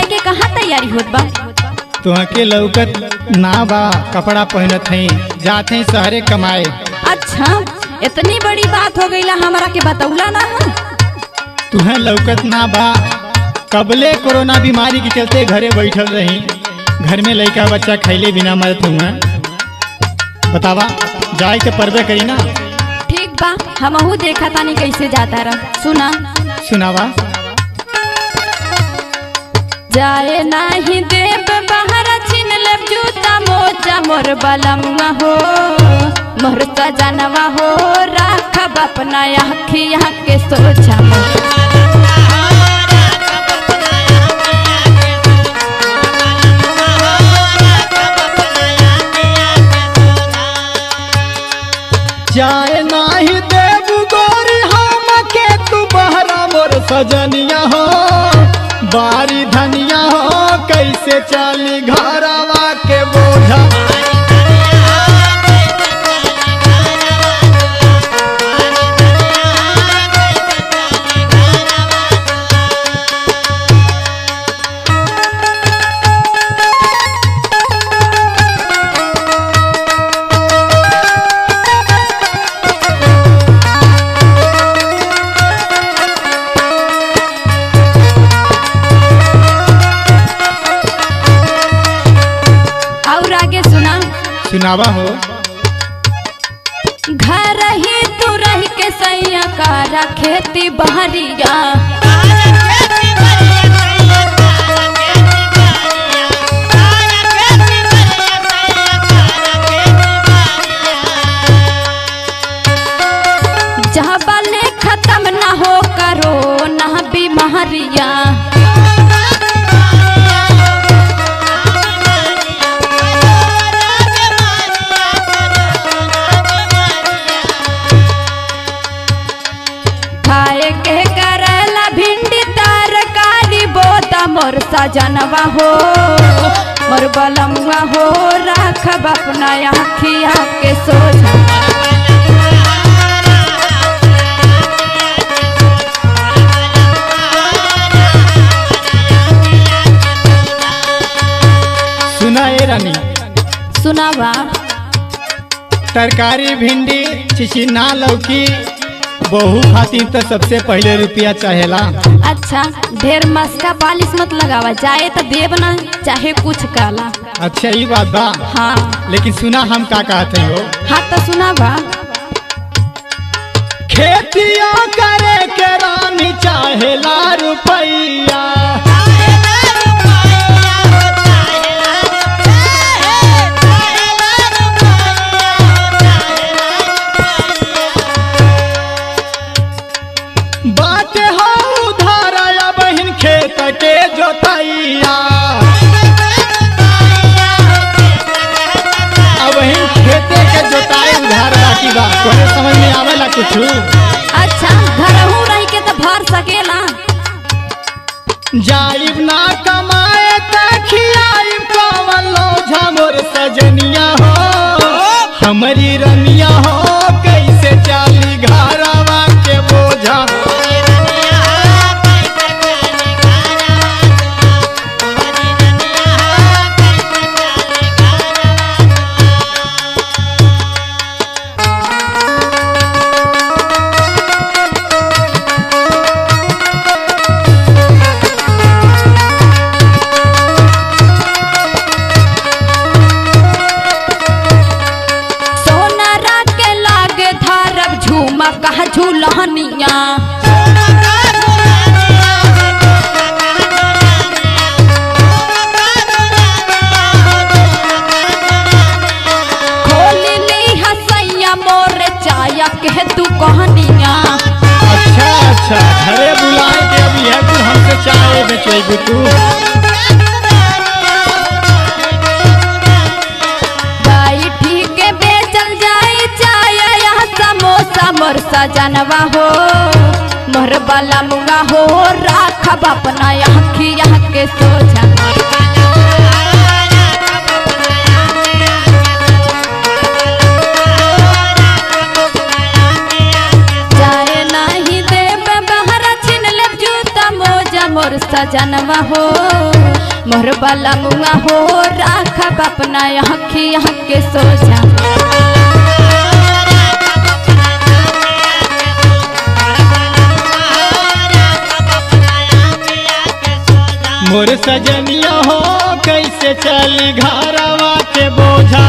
जाए के कहाँ तैयारी होत बा? तुहके लौकत ना बा कपड़ा पहनत हई जाते हैं शहरे कमाए। अच्छा इतनी बड़ी बात हो गई हमारा के बतौला ना। तुहे लौकत ना बा कबले कोरोना बीमारी के चलते घरे बैठल रही। घर में लड़का बच्चा खैले बिना मरत हुआ बतावा जाए के परबे करी ना। ठीक बा हम देखा तानी कैसे जाता रह। सुना। सुनावा। जाए नाही देव बाहर, छिन लेब जूता मोजा, मोर बलमुआ हो। मोर सजनवा हो राखब अपना अखिया के सोचा जाए नाही देव गोरी, हम के तू बहरा मोर सजनिया हो। बारी धनिया हो कैसे चली घरवा सुनावा हो। घर ही तू रह के सैया कारा खेती बहरिया खत्म ना हो करो, ना बीमारिया। मोर सजनवा हो मोर बलमुआ हो राखब अपना आखिया के सोझा। सुना ए रानी। सुनावा। तरकारी भिंडी चिचिना लौकी। बहु खातिर तो सबसे पहले रुपया चाहेला। अच्छा ढेर मस्का पालिश मत लगावा चाहे तो देव ना चाहे कुछ काला। अच्छा ये बात बा। हाँ। लेकिन सुना हम का कहते हो हाँ तो सुना बा। खेतिया करे के रानी चाहेला रुपैया। कुछ अच्छा घरहू रह के तो भर सकेला। जाइब ना कमाए त खियाइब कवन लोझा मोर सजनिया हो हमारी रनिया हो कैसे मोर सजनवा हो मोर बाला मुंगा हो, राखा बापना यहाँ की यहाँ के सोचा मोर सजनवा हो मोर बलमुआ हो राखब अपना अखिया के सोचा मोर सजनिया हो कैसे चल घरवा के बोझा?